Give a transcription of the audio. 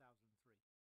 2003